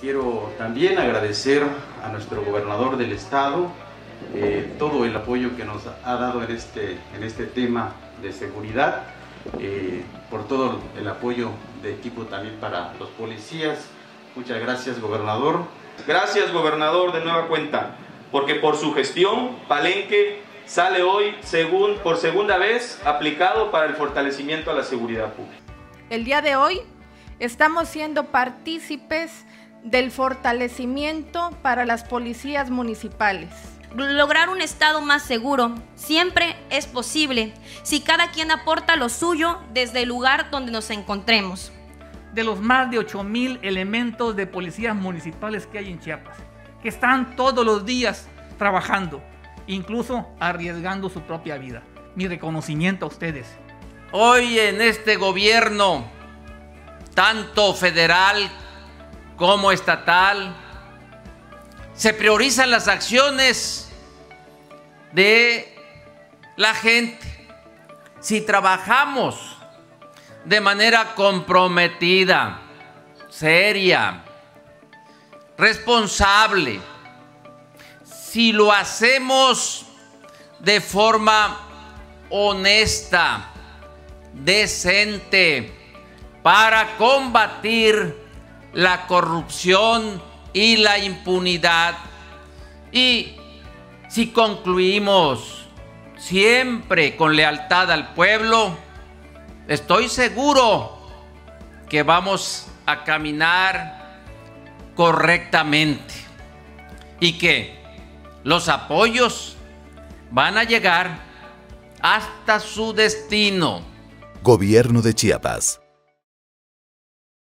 Quiero también agradecer a nuestro gobernador del estado eh, todo el apoyo que nos ha dado en este, en este tema de seguridad, eh, por todo el apoyo de equipo también para los policías. Muchas gracias, gobernador. Gracias, gobernador, de nueva cuenta, porque por su gestión, Palenque sale hoy según, por segunda vez aplicado para el fortalecimiento a la seguridad pública. El día de hoy estamos siendo partícipes del fortalecimiento para las policías municipales. Lograr un Estado más seguro siempre es posible si cada quien aporta lo suyo desde el lugar donde nos encontremos. De los más de 8 mil elementos de policías municipales que hay en Chiapas, que están todos los días trabajando, incluso arriesgando su propia vida. Mi reconocimiento a ustedes. Hoy en este gobierno, tanto federal como estatal, se priorizan las acciones de la gente. Si trabajamos de manera comprometida, seria, responsable, si lo hacemos de forma honesta, decente, para combatir la corrupción y la impunidad. Y si concluimos siempre con lealtad al pueblo, estoy seguro que vamos a caminar correctamente y que los apoyos van a llegar hasta su destino. Gobierno de Chiapas.